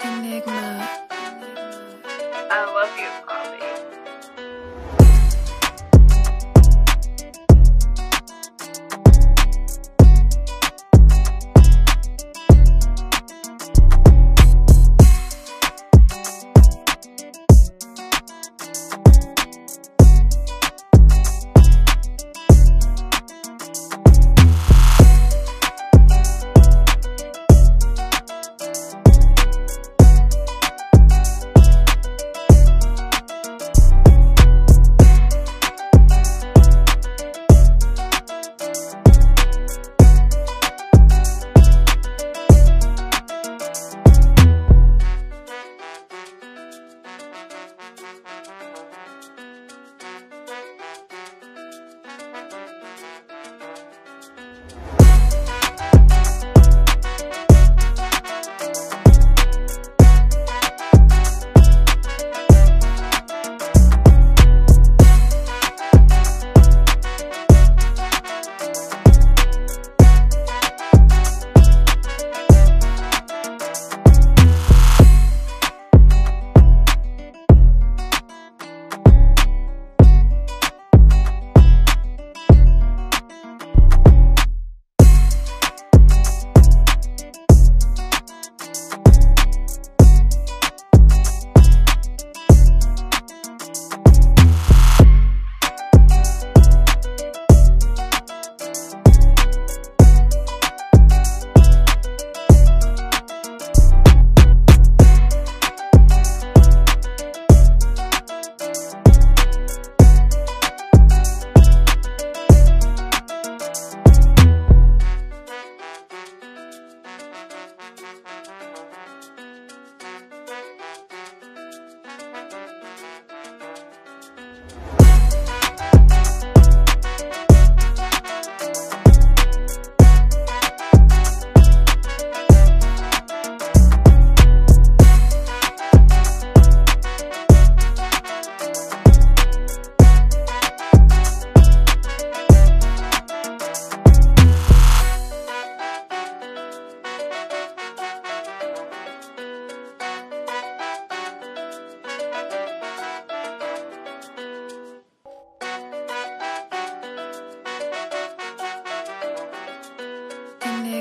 Enigma.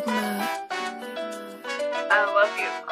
I love you.